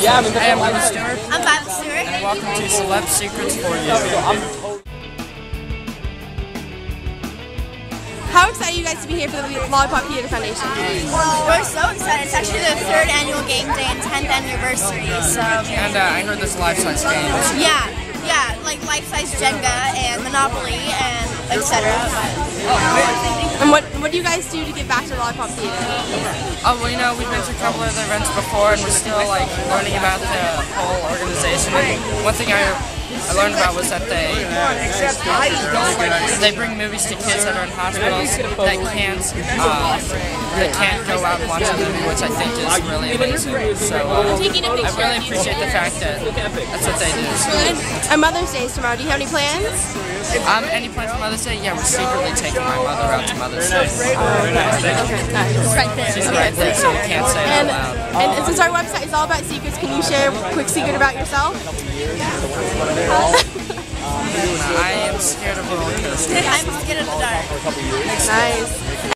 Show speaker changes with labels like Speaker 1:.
Speaker 1: Hey, I'm Emma Stewart,
Speaker 2: I'm Fivel Stewart.
Speaker 1: and welcome to Celeb Secrets for You.
Speaker 3: How excited are you guys to be here for the Lollipop Theater Foundation?
Speaker 2: We're so excited. It's actually the third annual game day and 10th anniversary. So
Speaker 1: And uh, I heard there's life-size games.
Speaker 2: yeah, yeah, like life-size Jenga and Monopoly and etc.
Speaker 3: And what what do you guys do to get back to the Lollipop Theater?
Speaker 1: Oh, well, you know, we've been to a couple of events before, and we're still, like, learning about the whole organization. And one thing I, I learned about was that they they bring movies to kids that are in hospitals that can't uh, that can't go out and watch a movie, which I think is really amazing. So uh, I really appreciate the fact that that's what they do.
Speaker 3: And Mother's Day is tomorrow. Do you have any plans?
Speaker 1: Um, any plans for Mother's Day? Yeah, we're secretly taking my mother out to Mother's Day.
Speaker 3: Right there.
Speaker 1: She's right there, so we can't say it
Speaker 3: And, and since our website is all about secrets, can you share a quick secret about yourself?
Speaker 1: Am scared of roller coasters.
Speaker 2: I'm scared of the dark.
Speaker 3: Nice.